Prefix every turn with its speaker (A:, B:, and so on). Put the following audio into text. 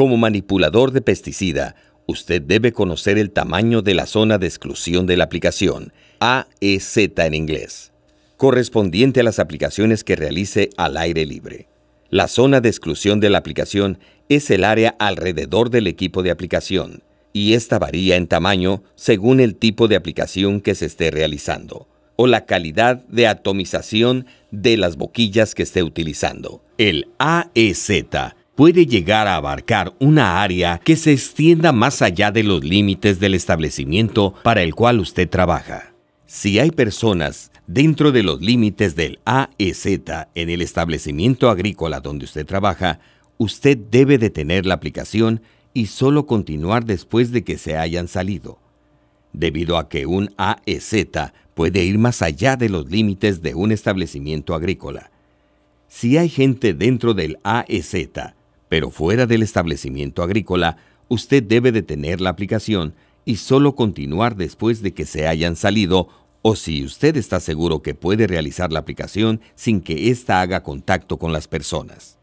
A: Como manipulador de pesticida, usted debe conocer el tamaño de la zona de exclusión de la aplicación, AEZ en inglés, correspondiente a las aplicaciones que realice al aire libre. La zona de exclusión de la aplicación es el área alrededor del equipo de aplicación, y esta varía en tamaño según el tipo de aplicación que se esté realizando o la calidad de atomización de las boquillas que esté utilizando. El AEZ puede llegar a abarcar una área que se extienda más allá de los límites del establecimiento para el cual usted trabaja. Si hay personas dentro de los límites del AEZ en el establecimiento agrícola donde usted trabaja, usted debe detener la aplicación y solo continuar después de que se hayan salido. Debido a que un AEZ puede ir más allá de los límites de un establecimiento agrícola. Si hay gente dentro del AEZ, pero fuera del establecimiento agrícola, usted debe detener la aplicación y solo continuar después de que se hayan salido o si usted está seguro que puede realizar la aplicación sin que ésta haga contacto con las personas.